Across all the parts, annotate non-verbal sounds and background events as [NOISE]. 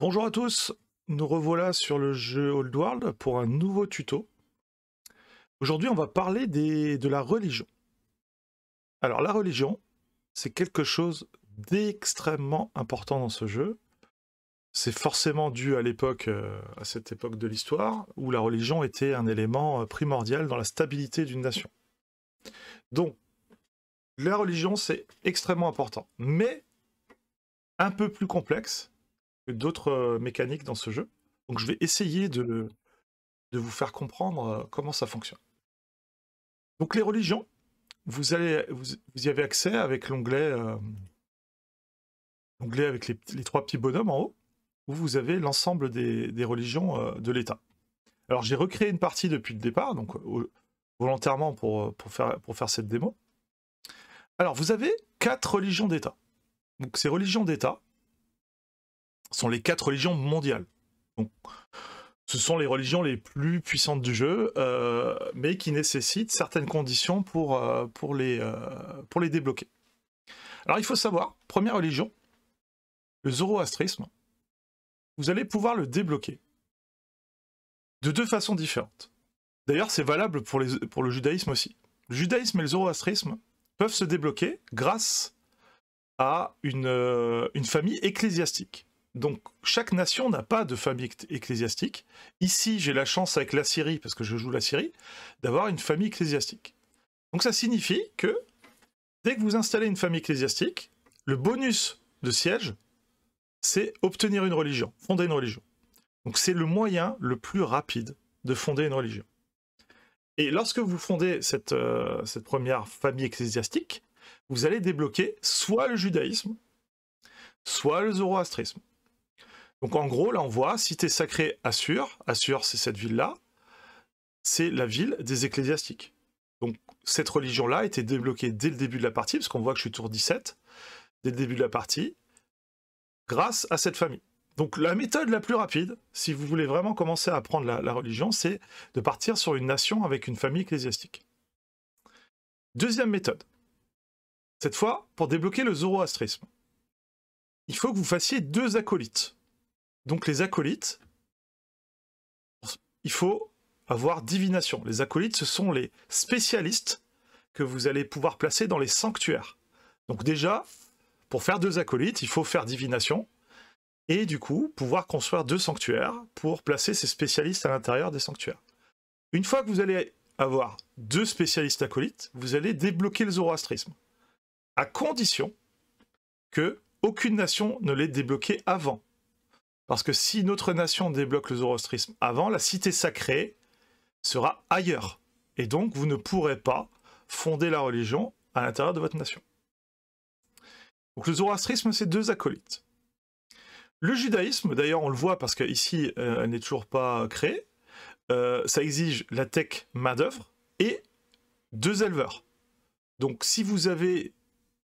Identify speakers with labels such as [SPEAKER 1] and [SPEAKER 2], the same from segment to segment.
[SPEAKER 1] Bonjour à tous, nous revoilà sur le jeu Old World pour un nouveau tuto. Aujourd'hui on va parler de la religion. Alors la religion, c'est quelque chose d'extrêmement important dans ce jeu. C'est forcément dû à l'époque, euh, à cette époque de l'histoire, où la religion était un élément euh, primordial dans la stabilité d'une nation. Donc, la religion, c'est extrêmement important, mais un peu plus complexe d'autres euh, mécaniques dans ce jeu. Donc je vais essayer de, de vous faire comprendre comment ça fonctionne. Donc les religions, vous, allez, vous, y avez accès avec l'onglet l'onglet avec les, les, trois petits bonhommes en haut où vous avez l'ensemble des, religions euh, de l'État. Alors j'ai recréé une partie depuis le départ, donc euh, volontairement pour, euh, pour, faire, pour faire cette démo. Alors vous avez quatre religions d'État. Donc ces religions d'État sont les quatre religions mondiales. Ce sont les religions les plus puissantes du jeu, mais qui nécessitent certaines conditions pour, pour, les, pour les débloquer. Alors il faut savoir, première religion, le zoroastrisme, vous allez pouvoir le débloquer de deux façons différentes. D'ailleurs, c'est valable pour, le judaïsme aussi. Le judaïsme et le zoroastrisme peuvent se débloquer grâce à euh, une famille ecclésiastique. Donc, chaque nation n'a pas de famille ecclésiastique. Ici, j'ai la chance avec la Syrie, parce que je joue la Syrie, d'avoir une famille ecclésiastique. Donc, ça signifie que dès que vous installez une famille ecclésiastique, le bonus de siège c'est obtenir une religion, fonder une religion. Donc c'est le moyen le plus rapide de fonder une religion. Et lorsque vous fondez cette, euh, première famille ecclésiastique, vous allez débloquer soit le judaïsme, soit le zoroastrisme. Donc en gros, là on voit cité sacrée Assur, Assur c'est cette ville-là, c'est la ville des ecclésiastiques. Donc cette religion-là a été débloquée dès le début de la partie, parce qu'on voit que je suis tour 17, dès le début de la partie, grâce à cette famille. Donc la méthode la plus rapide, si vous voulez vraiment commencer à apprendre la, religion, c'est de partir sur une nation avec une famille ecclésiastique. Deuxième méthode. Cette fois, pour débloquer le zoroastrisme, il faut que vous fassiez deux acolytes. Donc les acolytes, il faut avoir divination. Les acolytes, ce sont les spécialistes que vous allez pouvoir placer dans les sanctuaires. Donc déjà, pour faire deux acolytes, il faut faire divination, et du coup, pouvoir construire deux sanctuaires pour placer ces spécialistes à l'intérieur des sanctuaires. Une fois que vous allez avoir deux spécialistes acolytes, vous allez débloquer le zoroastrisme, à condition que aucune nation ne l'ait débloqué avant. Parce que si notre nation débloque le zoroastrisme avant, la cité sacrée sera ailleurs. Et donc, vous ne pourrez pas fonder la religion à l'intérieur de votre nation. Donc le zoroastrisme, c'est deux acolytes. Le judaïsme, d'ailleurs on le voit parce qu'ici euh, elle n'est toujours pas créée, euh, ça exige la tech main-d'œuvre et deux éleveurs. Donc si vous avez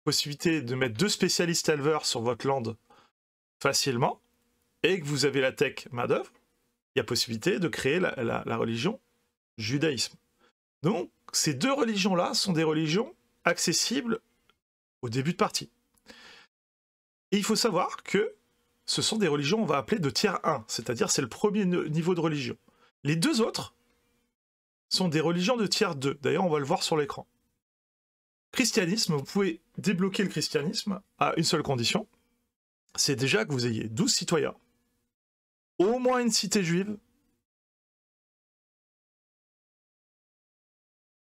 [SPEAKER 1] possibilité de mettre deux spécialistes éleveurs sur votre land facilement, et que vous avez la tech main-d'œuvre, il y a possibilité de créer la, religion judaïsme. Donc ces deux religions-là sont des religions accessibles au début de partie. Et il faut savoir que ce sont des religions, on va appeler de tiers 1, c'est-à-dire c'est le premier niveau de religion. Les deux autres sont des religions de tiers 2, d'ailleurs on va le voir sur l'écran. Christianisme, vous pouvez débloquer le christianisme à une seule condition, c'est déjà que vous ayez 12 citoyens, au moins une cité juive,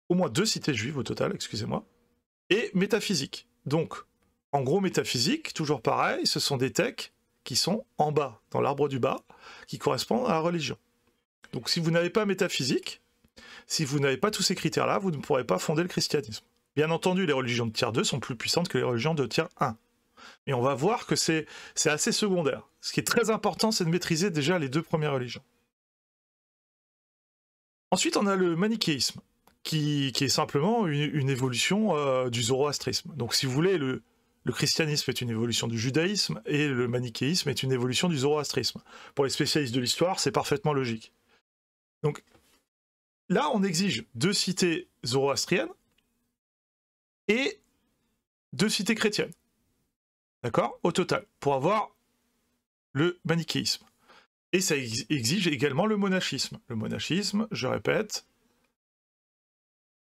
[SPEAKER 1] au moins deux cités juives au total, excusez-moi, et métaphysique. Donc, en gros, métaphysique, toujours pareil, ce sont des techs qui sont en bas, dans l'arbre du bas, qui correspondent à la religion. Donc si vous n'avez pas métaphysique, si vous n'avez pas tous ces critères-là, vous ne pourrez pas fonder le christianisme. Bien entendu, les religions de tiers 2 sont plus puissantes que les religions de tiers 1. Et on va voir que c'est assez secondaire. Ce qui est très important, c'est de maîtriser déjà les deux premières religions. Ensuite, on a le manichéisme, qui, est simplement une, évolution euh, du zoroastrisme. Donc si vous voulez, le, le christianisme est une évolution du judaïsme et le manichéisme est une évolution du zoroastrisme. Pour les spécialistes de l'histoire, c'est parfaitement logique. Donc là, on exige deux cités zoroastriennes et deux cités chrétiennes. D'accord? Au total, pour avoir le manichéisme. Et ça exige également le monachisme. Le monachisme, je répète,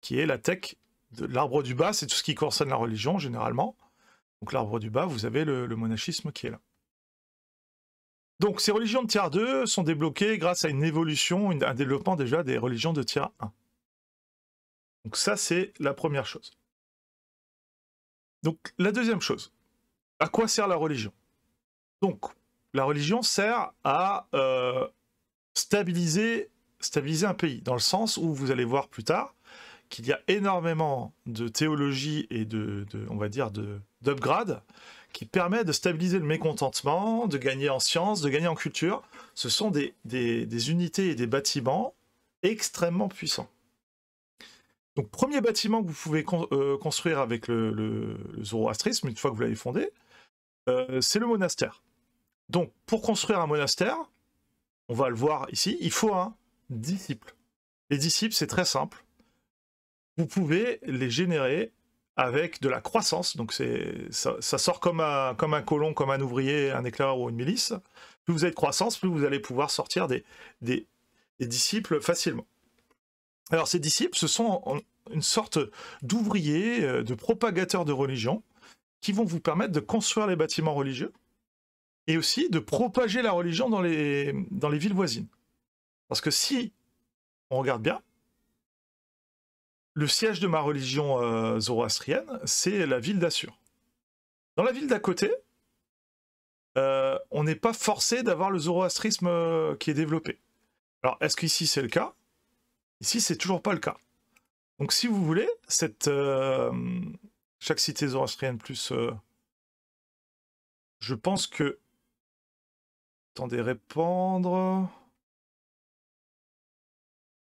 [SPEAKER 1] qui est la tech de l'arbre du bas, c'est tout ce qui concerne la religion généralement. Donc l'arbre du bas, vous avez le, monachisme qui est là. Donc ces religions de tiers 2 sont débloquées grâce à une évolution, un développement déjà des religions de tiers 1. Donc ça, c'est la première chose. Donc la deuxième chose, à quoi sert la religion? Donc la religion sert à euh, stabiliser, stabiliser un pays, dans le sens où vous allez voir plus tard qu'il y a énormément de théologie et de, on va dire, d'upgrade qui permet de stabiliser le mécontentement, de gagner en science, de gagner en culture. Ce sont des, des unités et des bâtiments extrêmement puissants. Donc, premier bâtiment que vous pouvez euh, construire avec le, zoroastrisme, une fois que vous l'avez fondé, euh, c'est le monastère. Donc, pour construire un monastère, on va le voir ici, il faut un disciple. Les disciples, c'est très simple. Vous pouvez les générer avec de la croissance, donc ça, ça sort comme un, comme un colon, comme un ouvrier, un éclaireur ou une milice. Plus vous avez de croissance, plus vous allez pouvoir sortir des, des disciples facilement. Alors ces disciples, ce sont une sorte d'ouvriers, euh, de propagateurs de religion, qui vont vous permettre de construire les bâtiments religieux et aussi de propager la religion dans les, dans les villes voisines. Parce que si on regarde bien, le siège de ma religion euh, zoroastrienne, c'est la ville d'Assur. Dans la ville d'à côté, euh, on n'est pas forcé d'avoir le zoroastrisme qui est développé. Alors, est-ce qu'ici c'est le cas? Ici, c'est toujours pas le cas. Donc, si vous voulez, cette euh, chaque cité zoroastrienne plus, euh, je pense que attendez répandre.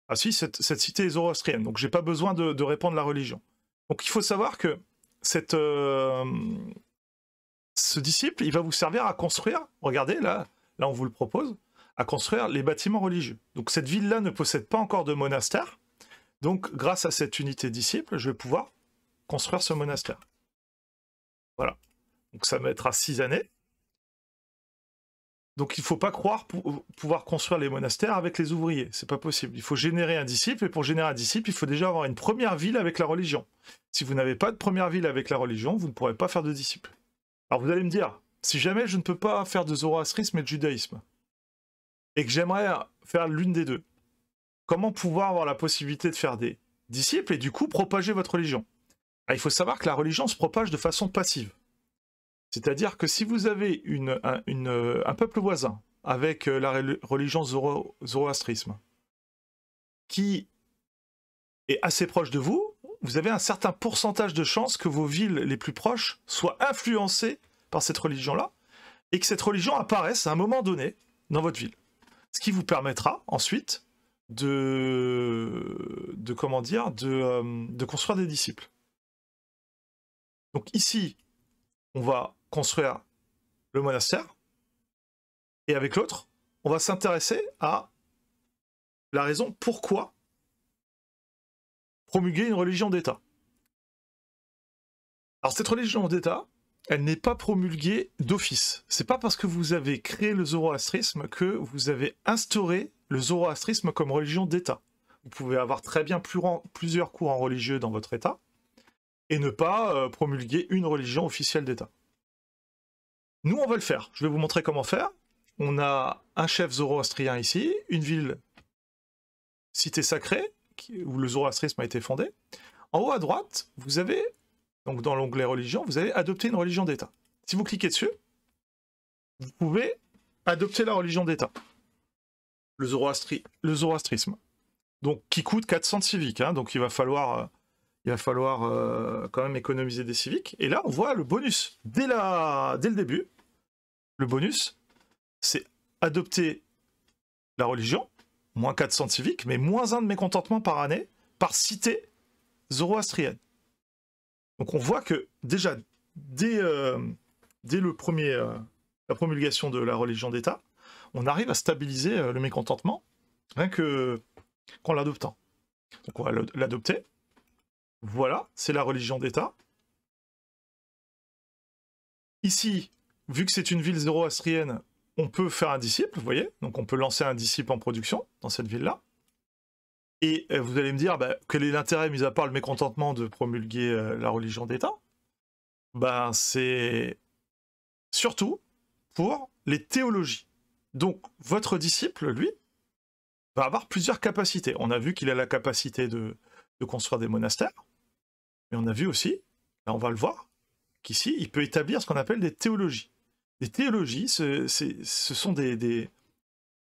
[SPEAKER 1] Ah si, cette, cité est zoroastrienne, donc j'ai pas besoin de, répandre la religion. Donc il faut savoir que cette, euh, ce disciple, il va vous servir à construire. Regardez là, là on vous le propose à construire les bâtiments religieux. Donc cette ville-là ne possède pas encore de monastère. Donc grâce à cette unité disciple, je vais pouvoir construire ce monastère. Voilà. Donc ça mettra six années. Donc il ne faut pas croire pouvoir construire les monastères avec les ouvriers. C'est pas possible. Il faut générer un disciple, et pour générer un disciple, il faut déjà avoir une première ville avec la religion. Si vous n'avez pas de première ville avec la religion, vous ne pourrez pas faire de disciple. Alors vous allez me dire, si jamais je ne peux pas faire de zoroastrisme et de judaïsme, et que j'aimerais faire l'une des deux, comment pouvoir avoir la possibilité de faire des disciples et du coup propager votre religion? Il faut savoir que la religion se propage de façon passive. C'est-à-dire que si vous avez une, un, peuple voisin avec euh, la religion zoroastrisme qui est assez proche de vous, vous avez un certain pourcentage de chances que vos villes les plus proches soient influencées par cette religion-là et que cette religion apparaisse à un moment donné dans votre ville ce qui vous permettra ensuite de, comment dire, euh, de construire des disciples. Donc ici, on va construire le monastère, et avec l'autre, on va s'intéresser à la raison pourquoi promulguer une religion d'État. Alors cette religion d'État, elle n'est pas promulguée d'office. C'est pas parce que vous avez créé le zoroastrisme que vous avez instauré le zoroastrisme comme religion d'État. Vous pouvez avoir très bien plusieurs courants religieux dans votre État et ne pas euh, promulguer une religion officielle d'État. Nous, on va le faire. Je vais vous montrer comment faire. On a un chef zoroastrien ici, une ville cité sacrée, où le zoroastrisme a été fondé. En haut à droite, vous avez donc dans l'onglet religion, vous allez adopter une religion d'État. Si vous cliquez dessus, vous pouvez adopter la religion d'État. Le, le, zoroastrisme. Donc qui coûte 400 civiques, hein. donc il va falloir, euh, il va falloir euh, quand même économiser des civiques. Et là, on voit le bonus. Dès, la, dès le début, le bonus, c'est adopter la religion, moins 400 civiques, mais moins 1 de mécontentement par année, par cité zoroastrienne. Donc on voit que déjà, dès, euh, dès le premier, euh, la promulgation de la religion d'État, on arrive à stabiliser le mécontentement, rien que qu'en l'adoptant. Donc on va l'adopter. Voilà, c'est la religion d'État. Ici, vu que c'est une ville zoroastrienne, on peut faire un disciple, vous voyez, donc on peut lancer un disciple en production dans cette ville-là. Et euh, vous allez me dire, bah, quel est l'intérêt, mis à part le mécontentement, de promulguer euh, la religion d'État? Ben, c'est surtout pour les théologies. Donc, votre disciple, lui, va avoir plusieurs capacités. On a vu qu'il a la capacité de, construire des monastères, mais on a vu aussi, là on va le voir, qu'ici, il peut établir ce qu'on appelle des théologies. Des théologies, ce, sont des,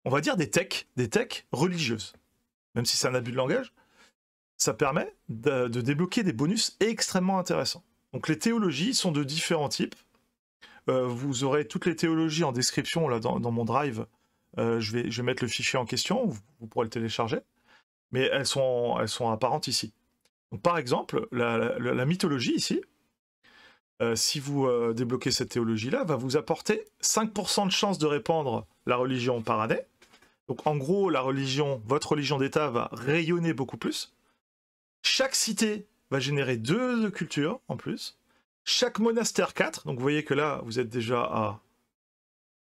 [SPEAKER 1] on va dire des techs, des techs religieuses. Même si c'est un abus de langage, ça permet de, débloquer des bonus extrêmement intéressants. Donc les théologies sont de différents types. Euh, vous aurez toutes les théologies en description dans, mon drive. Euh, je, vais, mettre le fichier en question, vous, pourrez le télécharger. Mais elles sont apparentes ici. Par exemple, la, mythologie ici, euh, si vous débloquez cette théologie-là, va vous apporter 5% de chance de répandre la religion par année. Donc en gros, votre religion d'État va rayonner beaucoup plus. Chaque cité va générer deux cultures en plus. Chaque monastère 4, donc vous voyez que là, vous êtes déjà à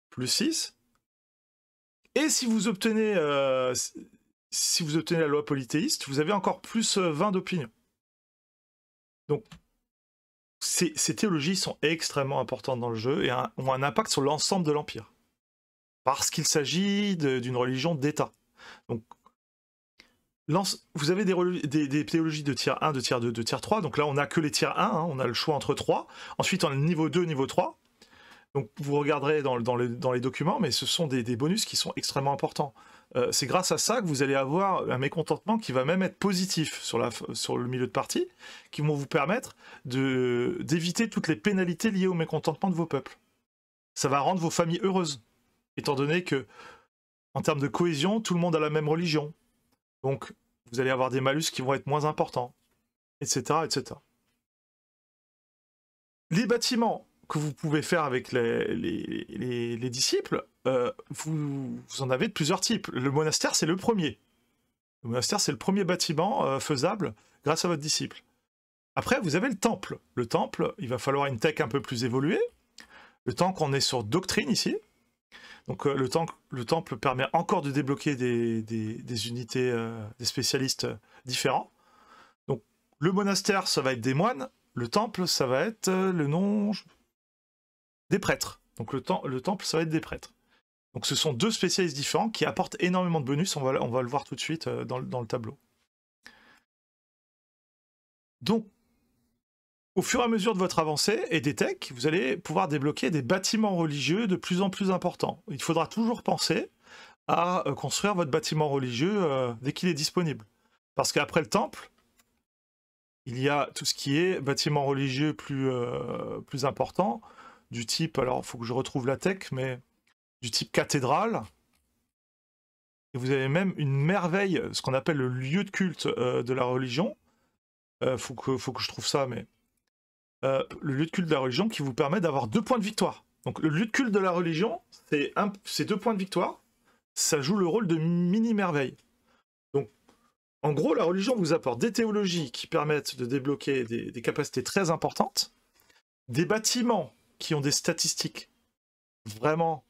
[SPEAKER 1] plus 6. Et si vous obtenez, euh, si vous obtenez la loi polythéiste, vous avez encore plus 20 euh, d'opinion. Donc, ces, théologies sont extrêmement importantes dans le jeu et ont un impact sur l'ensemble de l'Empire. Parce qu'il s'agit d'une religion d'État. Donc, vous avez des, théologies de tiers 1, de tiers 2, de tiers 3. Donc là, on n'a que les tiers 1, hein. on a le choix entre 3. Ensuite, on a le niveau 2, niveau 3. Donc vous regarderez dans, les, documents, mais ce sont des, bonus qui sont extrêmement importants. Euh, c'est grâce à ça que vous allez avoir un mécontentement qui va même être positif sur, le milieu de partie, qui vont vous permettre d'éviter toutes les pénalités liées au mécontentement de vos peuples. Ça va rendre vos familles heureuses, étant donné que, en termes de cohésion, tout le monde a la même religion. Donc, vous allez avoir des malus qui vont être moins importants, etc. etc. Les bâtiments que vous pouvez faire avec les, disciples, euh, vous, en avez de plusieurs types. Le monastère, c'est le premier. Le monastère, c'est le premier bâtiment euh, faisable grâce à votre disciple. Après, vous avez le temple. Le temple, il va falloir une tech un peu plus évoluée. Le temps qu'on est sur doctrine ici, donc euh, le, temple, le, temple, permet encore de débloquer des, unités, euh, des spécialistes différents. Donc le monastère, ça va être des moines. Le temple, ça va être le nom des prêtres. Donc le, le, temple, ça va être des prêtres. Donc ce sont deux spécialistes différents qui apportent énormément de bonus. On va, le voir tout de suite dans, dans le tableau. Donc au fur et à mesure de votre avancée et des techs, vous allez pouvoir débloquer des bâtiments religieux de plus en plus importants. Il faudra toujours penser à euh, construire votre bâtiment religieux euh, dès qu'il est disponible. Parce qu'après le temple, il y a tout ce qui est bâtiment religieux plus, euh, plus important, du type, alors il faut que je retrouve la tech, mais du type cathédrale. Vous avez même une merveille, ce qu'on appelle le lieu de culte de la religion. Il faut, que, faut que je trouve ça, mais euh, le lieu de culte de la religion qui vous permet d'avoir deux points de victoire. Donc le lieu de culte de la religion, c'est deux points de victoire. Ça joue le rôle de mini-merveille. Donc, en gros, la religion vous apporte des théologies qui permettent de débloquer des, capacités très importantes, des bâtiments qui ont des statistiques vraiment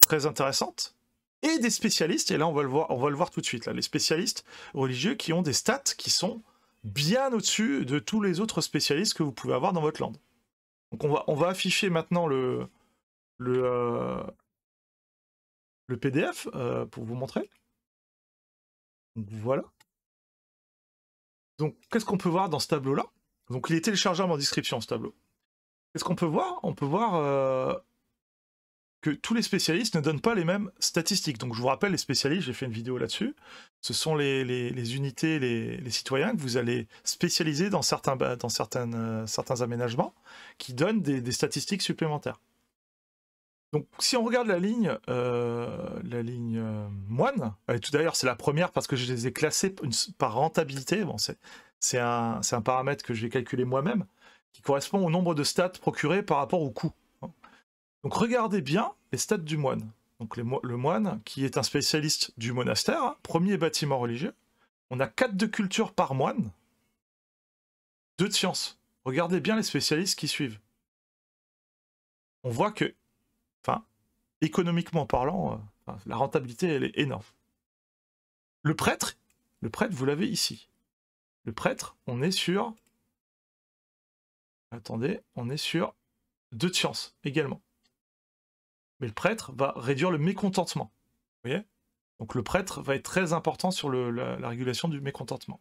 [SPEAKER 1] très intéressantes, et des spécialistes, et là on va le voir, on va le voir tout de suite, là, les spécialistes religieux qui ont des stats qui sont bien au-dessus de tous les autres spécialistes que vous pouvez avoir dans votre land. Donc on va, on va afficher maintenant le, le, euh, le PDF euh, pour vous montrer. Donc voilà. Donc qu'est-ce qu'on peut voir dans ce tableau-là? Donc il est téléchargeable en description ce tableau. Qu'est-ce qu'on peut voir On peut voir euh, que tous les spécialistes ne donnent pas les mêmes statistiques. Donc je vous rappelle, les spécialistes, j'ai fait une vidéo là-dessus, ce sont les, unités, les, citoyens que vous allez spécialiser dans certains, euh, aménagements qui donnent des, statistiques supplémentaires. Donc si on regarde la ligne, euh, moine, tout d'ailleurs c'est la première parce que je les ai classés par rentabilité, c'est un, un paramètre que je vais calculer moi-même, qui correspond au nombre de stats procurés par rapport au coût. Donc regardez bien les stats du moine. Donc le moine, qui est un spécialiste du monastère, hein, premier bâtiment religieux, on a 4 de culture par moine, 2 de science. Regardez bien les spécialistes qui suivent. On voit que, enfin, économiquement parlant, euh, la rentabilité, elle est énorme. Le prêtre, le prêtre, vous l'avez ici. Le prêtre, on est sur... Attendez, on est sur deux de science également. Mais le prêtre va réduire le mécontentement. Vous voyez? Donc le prêtre va être très important sur la, régulation du mécontentement.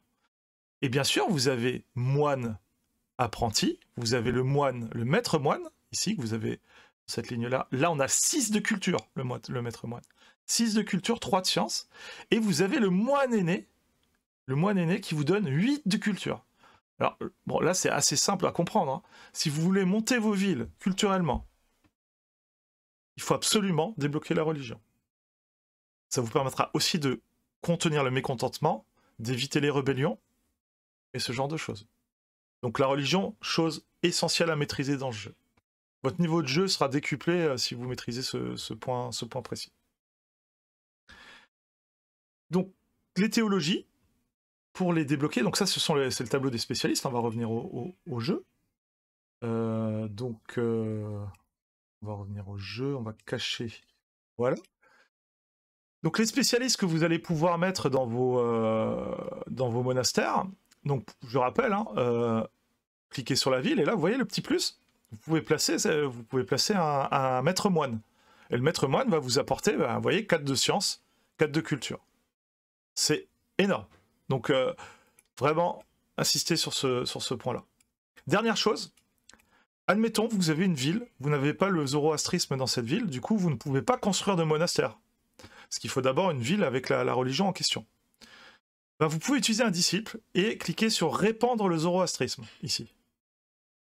[SPEAKER 1] Et bien sûr, vous avez moine apprenti, vous avez le moine, le maître moine, ici, vous avez cette ligne-là. Là, on a 6 de culture, le, le maître moine. 6 de culture, 3 de science. Et vous avez le moine aîné, le moine aîné qui vous donne 8 de culture. Alors, bon, là, c'est assez simple à comprendre. Hein. Si vous voulez monter vos villes culturellement, il faut absolument débloquer la religion. Ça vous permettra aussi de contenir le mécontentement, d'éviter les rébellions, et ce genre de choses. Donc la religion, chose essentielle à maîtriser dans le jeu. Votre niveau de jeu sera décuplé euh, si vous maîtrisez ce point précis. Donc les théologies, pour les débloquer, donc ça ce sont c'est le tableau des spécialistes, on va revenir au, jeu. Euh, donc euh, on va revenir au jeu, on va cacher. Voilà. Donc les spécialistes que vous allez pouvoir mettre dans vos, dans vos monastères, donc je rappelle, hein, cliquez sur la ville et là vous voyez le petit plus vous pouvez placer, vous pouvez placer un, maître moine. Et le maître moine va vous apporter, ben, vous voyez, 4 de science, 4 de culture. C'est énorme. Donc, euh, vraiment, insister sur ce, point-là. Dernière chose, admettons, vous avez une ville, vous n'avez pas le zoroastrisme dans cette ville, du coup, vous ne pouvez pas construire de monastère. Parce qu'il faut d'abord une ville avec la, religion en question. Ben, vous pouvez utiliser un disciple et cliquer sur répandre le zoroastrisme, ici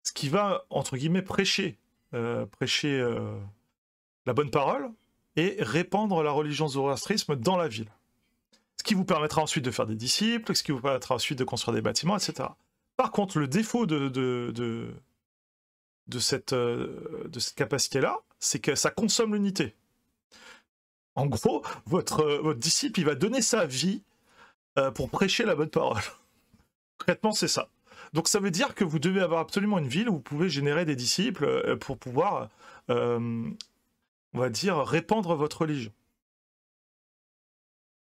[SPEAKER 1] ce qui va, entre guillemets, prêcher, euh, prêcher euh, la bonne parole et répandre la religion zoroastrisme dans la ville. Qui vous permettra ensuite de faire des disciples, ce qui vous permettra ensuite de construire des bâtiments, etc. Par contre, le défaut euh, de cette capacité-là, c'est que ça consomme l'unité. En gros, votre, votre disciple, il va donner sa vie pour prêcher la bonne parole. [LAUGHS] Concrètement, c'est ça. Donc ça veut dire que vous devez avoir absolument une ville où vous pouvez générer des disciples euh, pour pouvoir, euh, on va dire, répandre votre religion.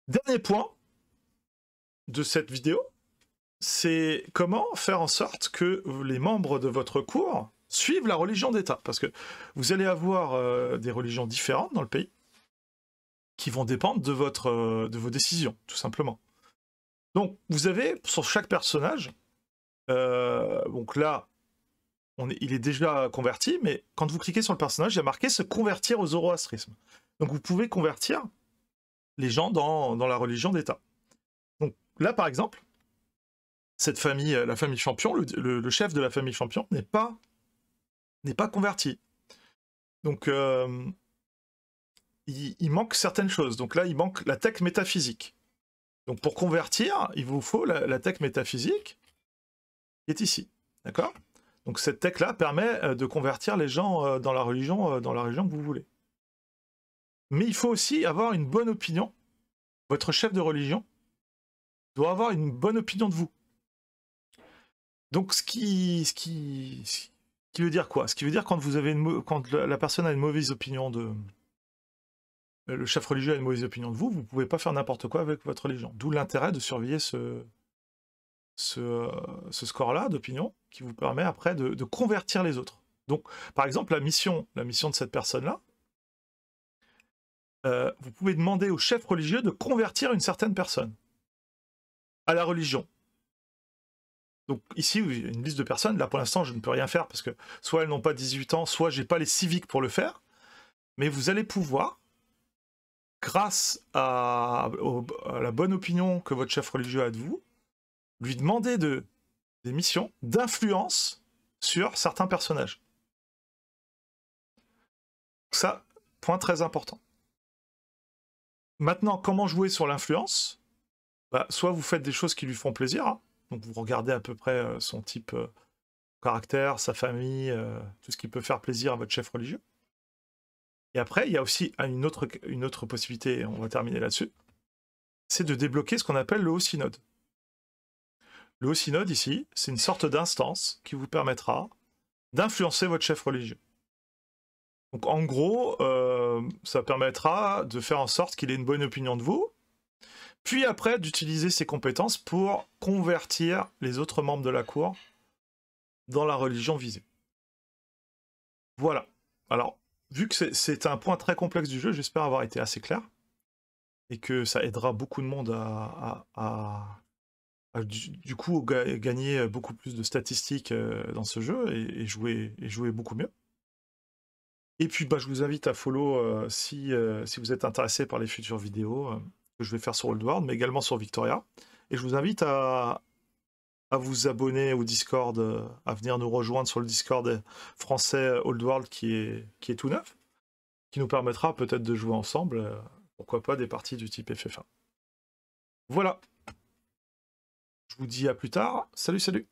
[SPEAKER 1] Dernier point de cette vidéo, c'est comment faire en sorte que les membres de votre cours suivent la religion d'État. Parce que vous allez avoir euh, des religions différentes dans le pays qui vont dépendre de, votre, de vos décisions, tout simplement. Donc, vous avez sur chaque personnage euh, donc là, il est déjà converti, mais quand vous cliquez sur le personnage, il y a marqué se convertir au zoroastrisme. Donc vous pouvez convertir les gens dans, la religion d'État. Donc là, par exemple, cette famille, euh, la famille champion, le, chef de la famille champion n'est pas, n'est pas converti. Donc euh, il, manque certaines choses. Donc là, il manque la tech métaphysique. Donc pour convertir, il vous faut la, tech métaphysique est ici. D'accord? Donc cette tech-là permet euh, de convertir les gens dans la religion, dans la religion que vous voulez. Mais il faut aussi avoir une bonne opinion. Votre chef de religion doit avoir une bonne opinion de vous. Donc ce qui, ce qui, veut dire quoi? Ce qui veut dire quand quand la personne a une mauvaise opinion de le chef religieux a une mauvaise opinion de vous, vous ne pouvez pas faire n'importe quoi avec votre religion. D'où l'intérêt de surveiller ce, ce, score-là d'opinion qui vous permet après de, convertir les autres. Donc, par exemple, la mission, la mission de cette personne-là, euh, vous pouvez demander au chef religieux de convertir une certaine personne à la religion. Donc ici, une liste de personnes. Là, pour l'instant, je ne peux rien faire parce que soit elles n'ont pas 18 ans, soit j'ai pas les civiques pour le faire. Mais vous allez pouvoir, grâce à la bonne opinion que votre chef religieux a de vous, lui demander de, des missions d'influence sur certains personnages. Ça, point très important. Maintenant, comment jouer sur l'influence? Bah, Soit vous faites des choses qui lui font plaisir, hein. donc vous regardez à peu près euh, son type euh, caractère, sa famille, euh, tout ce qui peut faire plaisir à votre chef religieux. Et après, il y a aussi une autre, possibilité, et on va terminer là-dessus, c'est de débloquer ce qu'on appelle le haut synode. Le haut synode ici, c'est une sorte d'instance qui vous permettra d'influencer votre chef religieux. Donc en gros, ça permettra de faire en sorte qu'il ait une bonne opinion de vous, puis après d'utiliser ses compétences pour convertir les autres membres de la cour dans la religion visée. Voilà. Alors, vu que c'est un point très complexe du jeu, j'espère avoir été assez clair et que ça aidera beaucoup de monde à, du, coup gagner beaucoup plus de statistiques euh, dans ce jeu et jouer beaucoup mieux. Et puis bah, je vous invite à follow euh, si, euh, si vous êtes intéressé par les futures vidéos que je vais faire sur Old World, mais également sur Victoria. Et je vous invite à, à vous abonner au Discord, à venir nous rejoindre sur le Discord français Old World qui est, qui est tout neuf, qui nous permettra peut-être de jouer ensemble pourquoi pas des parties du type FF1. Voilà. Je vous dis à plus tard. Salut, salut